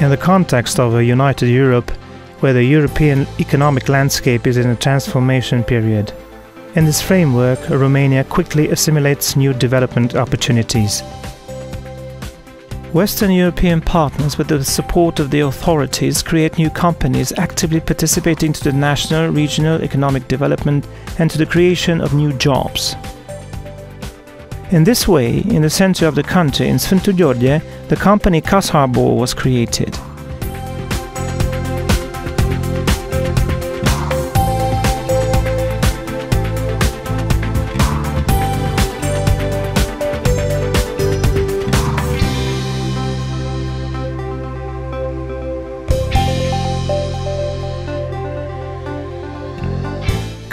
In the context of a united Europe, where the European economic landscape is in a transformation period, in this framework, Romania quickly assimilates new development opportunities. Western European partners, with the support of the authorities, create new companies actively participating to the national, regional economic development and to the creation of new jobs. In this way, in the center of the country, in Sfântu the company CASArbor was created.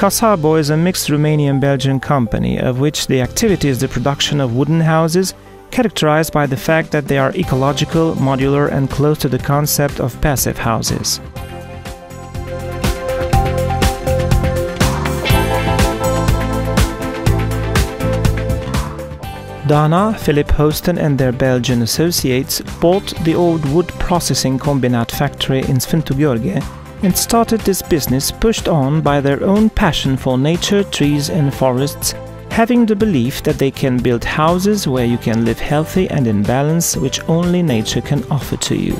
CASArbor is a mixed Romanian-Belgian company, of which the activity is the production of wooden houses, characterized by the fact that they are ecological, modular and close to the concept of passive houses. Dana, Philip Hosten and their Belgian associates bought the old wood processing combinat factory in Sfântu Gheorghe and started this business pushed on by their own passion for nature, trees, and forests, having the belief that they can build houses where you can live healthy and in balance, which only nature can offer to you.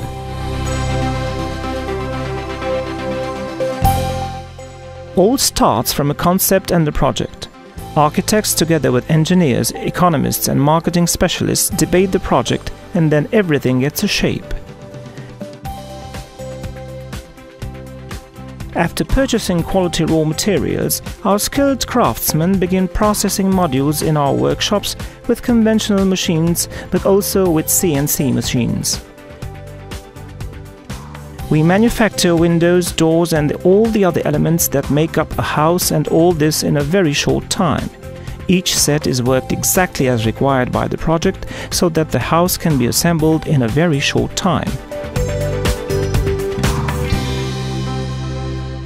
All starts from a concept and a project. Architects, together with engineers, economists, and marketing specialists, debate the project, and then everything gets a shape. After purchasing quality raw materials, our skilled craftsmen begin processing modules in our workshops with conventional machines but also with CNC machines. We manufacture windows, doors and all the other elements that make up a house and all this in a very short time. Each set is worked exactly as required by the project so that the house can be assembled in a very short time.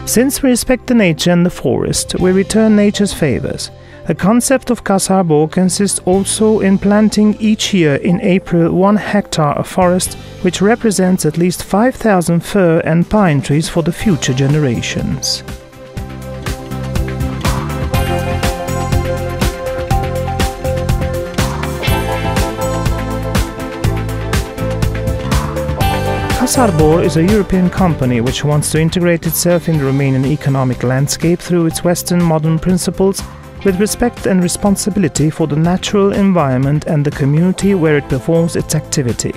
Since we respect the nature and the forest, we return nature's favors. The concept of CASArbor consists also in planting each year in April one hectare of forest, which represents at least 5,000 fir and pine trees for the future generations. CASArbor is a European company which wants to integrate itself in the Romanian economic landscape through its Western modern principles with respect and responsibility for the natural environment and the community where it performs its activity.